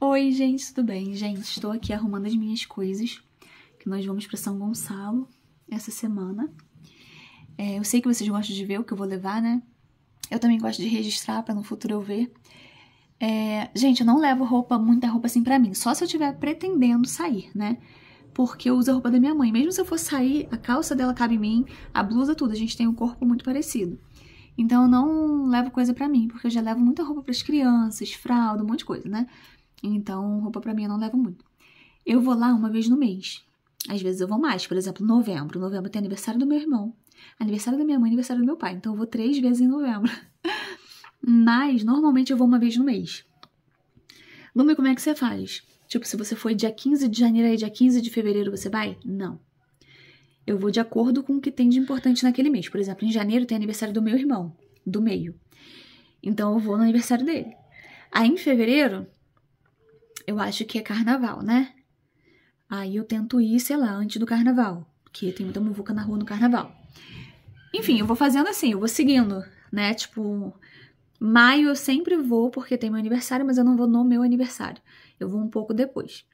Oi, gente, tudo bem? Gente, estou aqui arrumando as minhas coisas, que nós vamos para São Gonçalo essa semana. É, eu sei que vocês gostam de ver o que eu vou levar, né? Eu também gosto de registrar para no futuro eu ver. É, gente, eu não levo roupa, muita roupa assim pra mim, só se eu estiver pretendendo sair, né? Porque eu uso a roupa da minha mãe. Mesmo se eu for sair, a calça dela cabe em mim, a blusa, tudo. A gente tem um corpo muito parecido. Então eu não levo coisa pra mim, porque eu já levo muita roupa pras crianças, fralda, um monte de coisa, né? Então, roupa pra mim eu não levo muito. Eu vou lá uma vez no mês. Às vezes eu vou mais, por exemplo, novembro. Novembro tem aniversário do meu irmão, aniversário da minha mãe, aniversário do meu pai. Então eu vou três vezes em novembro. Mas normalmente eu vou uma vez no mês. Lumi, como é que você faz? Tipo, se você foi dia 15 de janeiro e dia 15 de fevereiro, você vai? Não. Eu vou de acordo com o que tem de importante naquele mês. Por exemplo, em janeiro tem aniversário do meu irmão, do meio. Então eu vou no aniversário dele. Aí em fevereiro, eu acho que é carnaval, né? Aí eu tento ir, sei lá, antes do carnaval, porque tem muita muvuca na rua no carnaval. Enfim, eu vou fazendo assim, eu vou seguindo, né? Tipo, maio eu sempre vou porque tem meu aniversário, mas eu não vou no meu aniversário. Eu vou um pouco depois.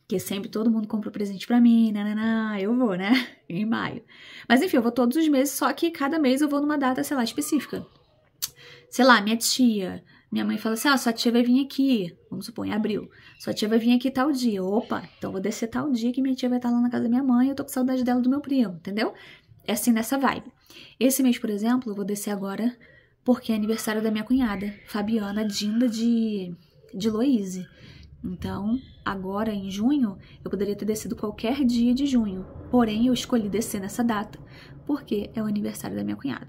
Porque sempre todo mundo compra presente para mim, nananã, eu vou, né? Em maio. Mas enfim, eu vou todos os meses, só que cada mês eu vou numa data, sei lá, específica. Sei lá, minha tia, minha mãe fala assim: ah, sua tia vai vir aqui, vamos supor, em abril. Sua tia vai vir aqui tal dia. Opa, então vou descer tal dia que minha tia vai estar lá na casa da minha mãe, eu tô com saudade dela do meu primo, entendeu? É assim nessa vibe. Esse mês, por exemplo, eu vou descer agora porque é aniversário da minha cunhada, Fabiana Dinda de, de Loise. Então, agora em junho, eu poderia ter descido qualquer dia de junho, porém eu escolhi descer nessa data porque é o aniversário da minha cunhada.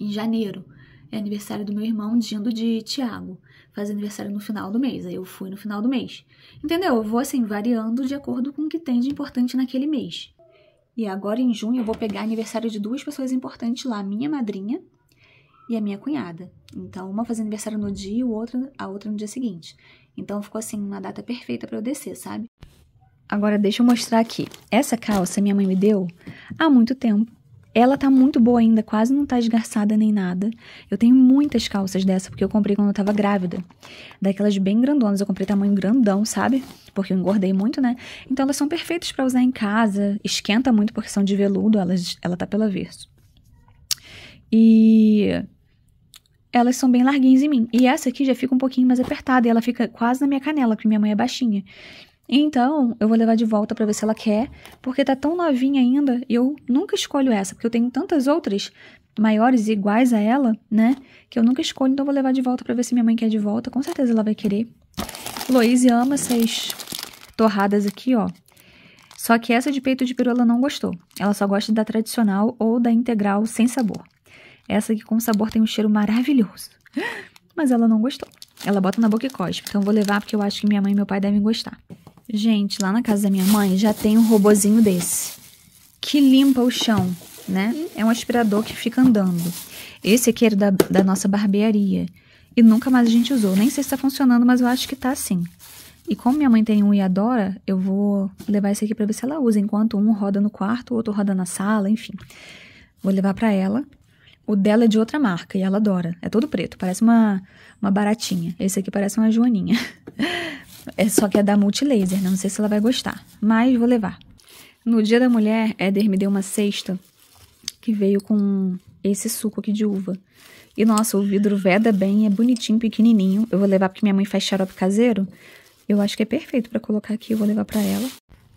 Em janeiro, é aniversário do meu irmão Dindo de Tiago, faz aniversário no final do mês, aí eu fui no final do mês. Entendeu? Eu vou assim variando de acordo com o que tem de importante naquele mês. E agora em junho eu vou pegar aniversário de duas pessoas importantes lá, minha madrinha e a minha cunhada. Então, uma faz aniversário no dia e a outra, a outra no dia seguinte. Então ficou assim uma data perfeita para eu descer, sabe? Agora deixa eu mostrar aqui. Essa calça minha mãe me deu há muito tempo. Ela tá muito boa ainda, quase não tá esgarçada nem nada. Eu tenho muitas calças dessa, porque eu comprei quando eu tava grávida. Daquelas bem grandonas, eu comprei tamanho grandão, sabe? Porque eu engordei muito, né? Então elas são perfeitas para usar em casa. Esquenta muito porque são de veludo, elas, ela tá pelo avesso. E elas são bem larguinhas em mim. E essa aqui já fica um pouquinho mais apertada e ela fica quase na minha canela, porque minha mãe é baixinha. Então, eu vou levar de volta para ver se ela quer, porque tá tão novinha ainda, e eu nunca escolho essa, porque eu tenho tantas outras maiores e iguais a ela, né, que eu nunca escolho, então eu vou levar de volta para ver se minha mãe quer de volta, com certeza ela vai querer. Loise ama essas torradas aqui, ó. Só que essa de peito de peru ela não gostou. Ela só gosta da tradicional ou da integral sem sabor. Essa aqui com sabor tem um cheiro maravilhoso. Mas ela não gostou. Ela bota na boca e cospe. Então eu vou levar porque eu acho que minha mãe e meu pai devem gostar. Gente, lá na casa da minha mãe já tem um robozinho desse. Que limpa o chão, né? É um aspirador que fica andando. Esse aqui era da, da nossa barbearia. E nunca mais a gente usou. Nem sei se tá funcionando, mas eu acho que tá assim. E como minha mãe tem um e adora, eu vou levar esse aqui pra ver se ela usa. Enquanto um roda no quarto, o outro roda na sala, enfim. Vou levar para ela. O dela é de outra marca e ela adora. É todo preto, parece uma, uma baratinha. Esse aqui parece uma joaninha. é só que é da Multilaser, né? não sei se ela vai gostar. Mas vou levar. No dia da mulher, Éder me deu uma cesta que veio com esse suco aqui de uva. E nossa, o vidro veda bem, é bonitinho, pequenininho. Eu vou levar porque minha mãe faz xarope caseiro. Eu acho que é perfeito para colocar aqui, eu vou levar para ela.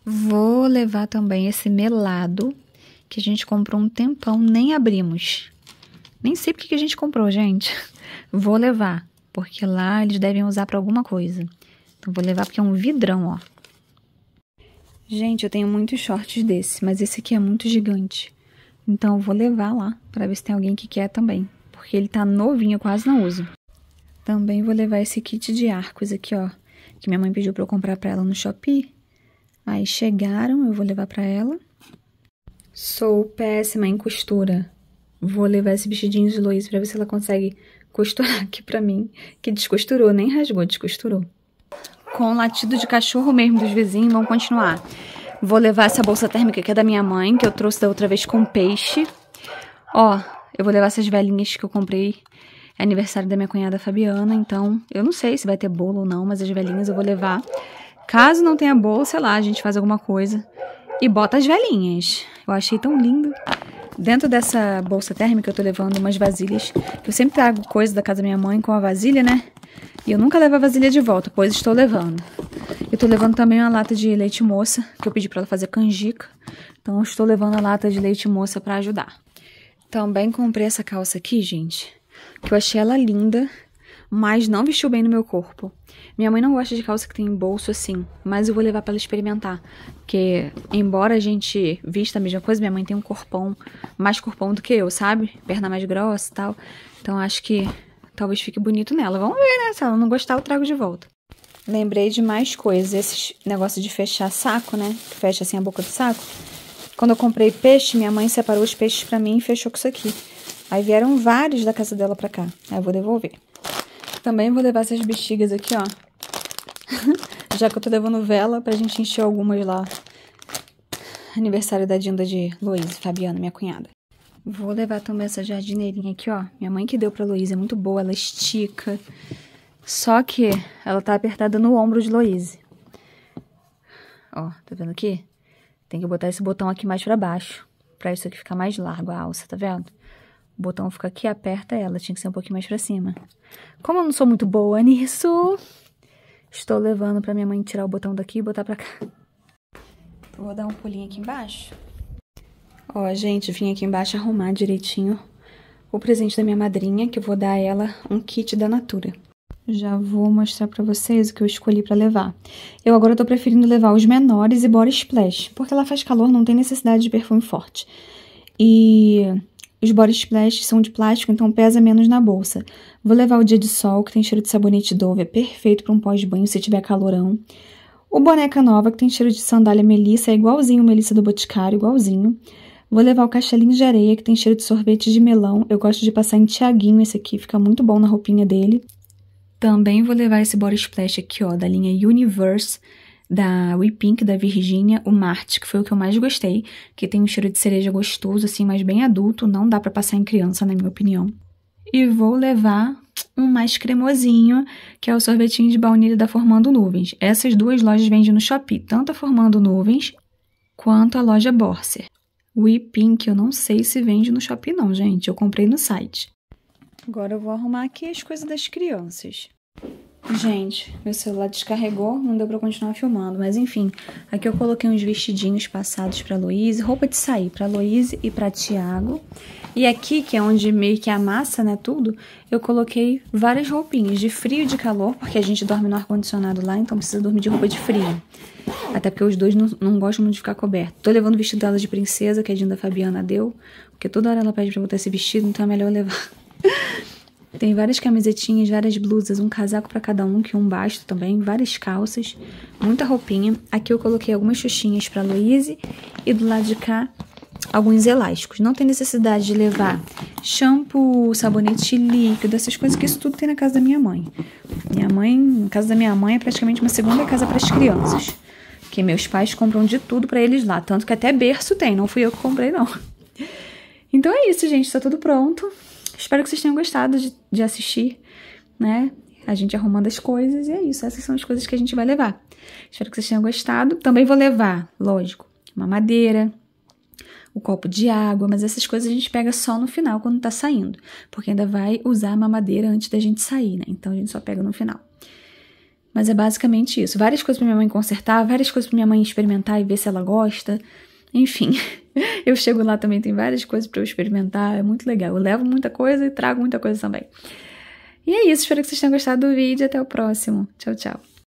Vou levar também esse melado que a gente comprou um tempão, nem abrimos. Nem sei porque que a gente comprou, gente. Vou levar, porque lá eles devem usar para alguma coisa. Então vou levar porque é um vidrão, ó. Gente, eu tenho muitos shorts desse, mas esse aqui é muito gigante. Então eu vou levar lá para ver se tem alguém que quer também, porque ele tá novinho, eu quase não uso. Também vou levar esse kit de arcos aqui, ó, que minha mãe pediu para eu comprar para ela no Shopee. Aí chegaram, eu vou levar para ela. Sou péssima em costura. Vou levar esse vestidinho de Luiz pra ver se ela consegue costurar aqui pra mim. Que descosturou, nem rasgou, descosturou. Com latido de cachorro mesmo dos vizinhos, vamos continuar. Vou levar essa bolsa térmica que é da minha mãe, que eu trouxe da outra vez com peixe. Ó, eu vou levar essas velhinhas que eu comprei. É aniversário da minha cunhada Fabiana, então eu não sei se vai ter bolo ou não, mas as velhinhas eu vou levar. Caso não tenha bolo, sei lá, a gente faz alguma coisa. E bota as velhinhas. Eu achei tão lindo. Dentro dessa bolsa térmica eu tô levando umas vasilhas. Eu sempre trago coisa da casa da minha mãe com a vasilha, né? E eu nunca levo a vasilha de volta, pois estou levando. Eu tô levando também uma lata de leite moça, que eu pedi para ela fazer canjica. Então eu estou levando a lata de leite moça para ajudar. Também comprei essa calça aqui, gente, que eu achei ela linda, mas não vestiu bem no meu corpo. Minha mãe não gosta de calça que tem bolso assim, mas eu vou levar para ela experimentar. Porque, embora a gente vista a mesma coisa, minha mãe tem um corpão, mais corpão do que eu, sabe? Perna mais grossa e tal. Então acho que talvez fique bonito nela. Vamos ver, né? Se ela não gostar, eu trago de volta. Lembrei de mais coisas. Esse negócio de fechar saco, né? Que fecha assim a boca do saco. Quando eu comprei peixe, minha mãe separou os peixes para mim e fechou com isso aqui. Aí vieram vários da casa dela pra cá. Aí eu vou devolver. Também vou levar essas bexigas aqui, ó. Já que eu tô levando vela pra gente encher algumas lá. Aniversário da Dinda de Luiz, Fabiana, minha cunhada. Vou levar também essa jardineirinha aqui, ó. Minha mãe que deu pra Luísa, é muito boa, ela estica. Só que ela tá apertada no ombro de Luísa. Ó, tá vendo aqui? Tem que botar esse botão aqui mais pra baixo. Pra isso aqui ficar mais largo, a alça, tá vendo? O botão fica aqui, aperta ela. Tinha que ser um pouquinho mais pra cima. Como eu não sou muito boa nisso, estou levando pra minha mãe tirar o botão daqui e botar pra cá. Vou dar um pulinho aqui embaixo. Ó, gente, vim aqui embaixo arrumar direitinho o presente da minha madrinha, que eu vou dar a ela um kit da Natura. Já vou mostrar pra vocês o que eu escolhi pra levar. Eu agora tô preferindo levar os menores e Body Splash, porque ela faz calor, não tem necessidade de perfume forte. E os Body Splash são de plástico, então pesa menos na bolsa. Vou levar o Dia de Sol, que tem cheiro de sabonete Dove, é perfeito para um pós-banho se tiver calorão. O Boneca Nova, que tem cheiro de sandália Melissa, é igualzinho o Melissa do Boticário, igualzinho. Vou levar o Cachelinho de Areia, que tem cheiro de sorvete de melão. Eu gosto de passar em Tiaguinho esse aqui, fica muito bom na roupinha dele. Também vou levar esse body splash aqui, ó, da linha Universe, da We Pink, da Virginia, o Marte, que foi o que eu mais gostei, que tem um cheiro de cereja gostoso, assim, mas bem adulto, não dá para passar em criança, na minha opinião. E vou levar um mais cremosinho, que é o sorvetinho de baunilha da Formando Nuvens. Essas duas lojas vendem no Shopee, tanto a Formando Nuvens quanto a loja Borser. O Pink eu não sei se vende no Shopee não, gente, eu comprei no site. Agora eu vou arrumar aqui as coisas das crianças. Gente, meu celular descarregou, não deu pra continuar filmando, mas enfim. Aqui eu coloquei uns vestidinhos passados pra Luíse, roupa de sair pra Luíse e pra Tiago. E aqui, que é onde meio que amassa, né, tudo, eu coloquei várias roupinhas de frio e de calor, porque a gente dorme no ar-condicionado lá, então precisa dormir de roupa de frio. Até porque os dois não, não gostam muito de ficar coberto. Tô levando o vestido dela de princesa, que a Dinda Fabiana deu, porque toda hora ela pede pra botar esse vestido, então é melhor levar. Tem várias camisetinhas, várias blusas, um casaco para cada um, que um basto também, várias calças, muita roupinha. Aqui eu coloquei algumas xuxinhas para Louise e do lado de cá alguns elásticos. Não tem necessidade de levar shampoo, sabonete líquido, essas coisas que isso tudo tem na casa da minha mãe. Minha mãe, na casa da minha mãe é praticamente uma segunda casa para as crianças. Que meus pais compram de tudo para eles lá, tanto que até berço tem, não fui eu que comprei não. Então é isso, gente, está tudo pronto. Espero que vocês tenham gostado de, de assistir, né? A gente arrumando as coisas e é isso. Essas são as coisas que a gente vai levar. Espero que vocês tenham gostado. Também vou levar, lógico, uma madeira, o copo de água, mas essas coisas a gente pega só no final, quando tá saindo. Porque ainda vai usar a mamadeira antes da gente sair, né? Então a gente só pega no final. Mas é basicamente isso. Várias coisas pra minha mãe consertar, várias coisas pra minha mãe experimentar e ver se ela gosta. Enfim, eu chego lá também, tem várias coisas para eu experimentar, é muito legal. Eu levo muita coisa e trago muita coisa também. E é isso, espero que vocês tenham gostado do vídeo. Até o próximo. Tchau, tchau.